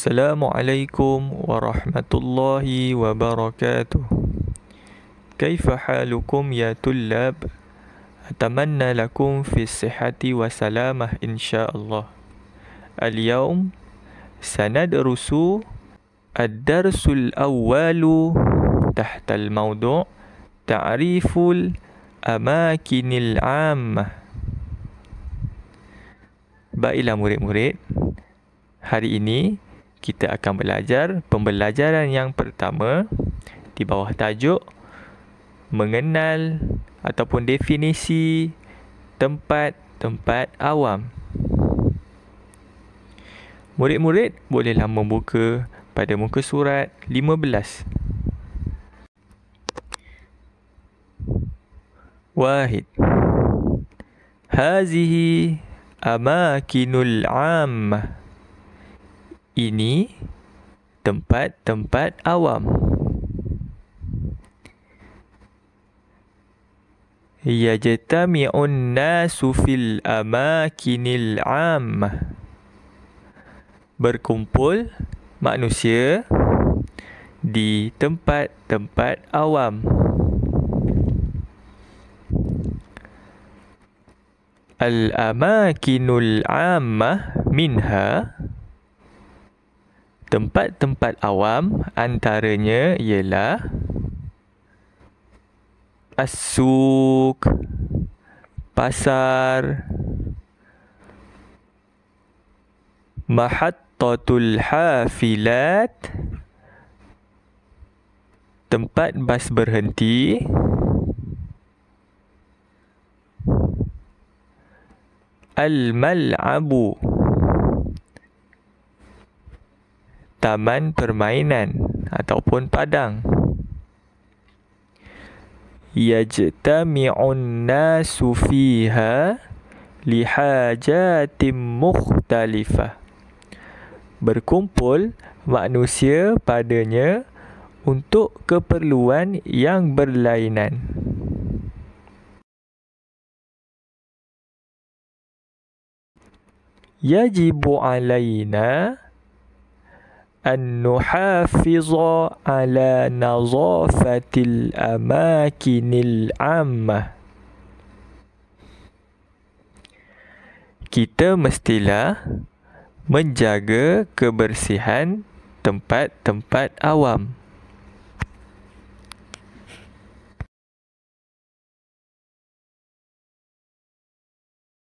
Assalamualaikum warahmatullahi wabarakatuh. كيف حالكم يا طلاب؟ أتمنى لكم في الصحة والسلامة إن شاء الله. اليوم سندرس الدرس الأول تحت الموضوع تعريف الأماكن العامة. Baiklah murid-murid, hari ini kita akan belajar pembelajaran yang pertama di bawah tajuk mengenal ataupun definisi tempat-tempat awam. Murid-murid bolehlah membuka pada muka surat 15. Wahid. Hazihi amakinul ammah. Ini tempat-tempat awam. Yajtami'un nasu fil amakinil ammah. Berkumpul manusia di tempat-tempat awam. Al-amakinul ammah minha tempat-tempat awam antaranya ialah Asuk Pasar Mahattatul Hafilat Tempat bas berhenti Al-Mal'abu Taman permainan ataupun padang Yajtami'un nasu fiha lihajatim mukhtalifah Berkumpul manusia padanya untuk keperluan yang berlainan. yajibu alaina an nuhafiza ala nazafatil amakinil ammah kita mestilah menjaga kebersihan tempat-tempat awam